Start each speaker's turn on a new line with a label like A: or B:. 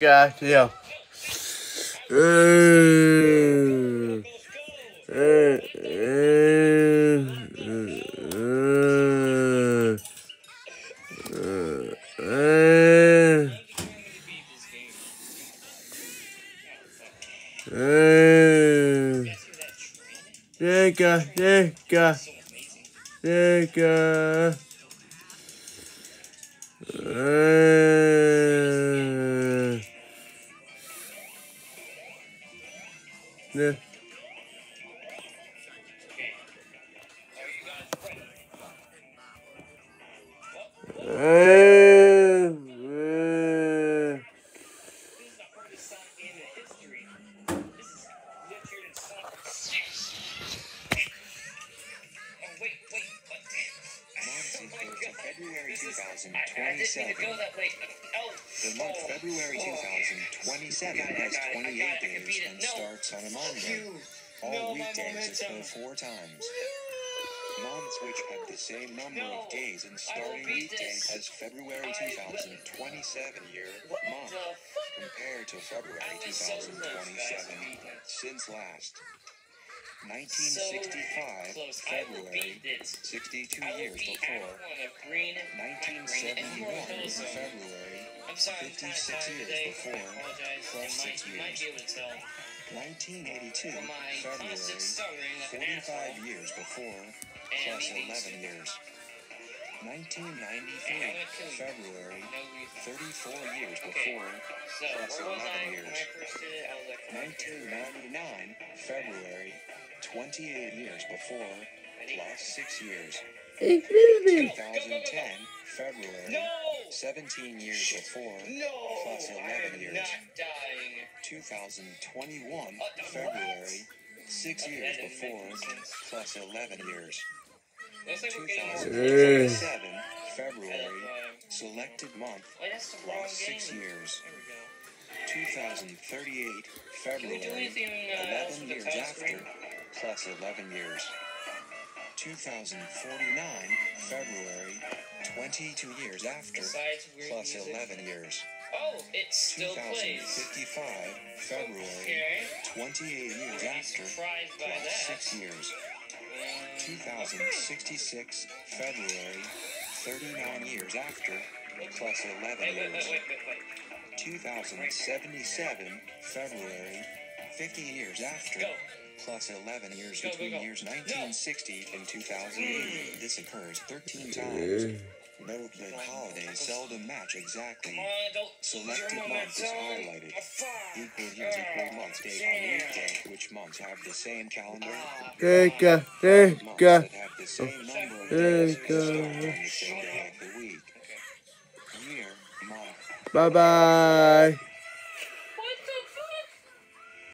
A: You. Mm. Mm, mm, mm, mm, mm, mm. Nigga, nigga, Yeah.
B: February
C: This is- I, I
B: 2027.
C: didn't mean to go that. Oh,
B: The month
C: oh,
B: February
C: oh.
B: 2027
C: I got it, I
B: has
C: got it, I
B: 28
C: it,
B: days and
C: No.
B: starts on a Monday. All
C: No,
B: weekdays occur four times. Months which have the same number
C: No.
B: of days and starting weekdays as February 2027 year
C: What
B: month compared to February
C: I so close, guys.
B: 2027 since last.
C: So
B: 1965
C: close.
B: February 62 years before.
C: everyone of green. green,
B: 1971
C: everyone.
B: February
C: I'm sorry, I'm kind of
B: 56 years
C: today.
B: before, plus
C: You might,
B: six years.
C: be able to tell
B: 1982
C: from my constant
B: February
C: stuttering like an
B: 45 years before plus
C: me
B: 11 years. 1993
C: gonna kill you.
B: February 34 years before
C: So,
B: plus
C: where was
B: 11
C: I
B: years.
C: I first did it? I was like,
B: 1999 February 28 years before plus 6 years.
A: Hey, baby.
B: 2010 February
C: No!
B: 17 years before
C: No!
B: Plus 11 years.
C: not dying.
B: 2021
C: Uh,
B: February 6
C: Okay,
B: years before plus 11 years.
C: Looks like we're getting more.
B: 2027 February selected month
C: Wait, that's the wrong
B: plus 6
C: game.
B: years.
C: There we go.
B: 2038
C: Can we do
B: February
C: anything uh, else
B: 11
C: with
B: years
C: title
B: after
C: screen?
B: Plus 11 years. 2049 February 22 years after plus
C: music.
B: 11 years.
C: Oh, it still plays.
B: 2055 February
C: Okay.
B: 28 years after
C: that.
B: 6 years.
C: Um,
B: 2066 February 39 years after plus 11
C: Wait, wait,
B: years.
C: wait, wait, wait, wait.
B: 2077 February 50 years after
C: Go.
B: plus 11 years
C: Go, go,
B: between
C: go.
B: years
C: No.
B: 1960 and 2008. This occurs 13 times. Note that holidays seldom match exactly.
C: Come on, don't.
B: Selected
C: your
B: month is highlighted. Equal years, equal months, date on
C: Damn.
B: weekday. Which months have the same calendar?
C: Ah.
A: Nigga,
B: Months that
A: nigga.
B: have the same number of
A: There
B: days
A: you go.
B: start on the same day of the week.
C: okay.
B: Year, month,
A: Bye bye.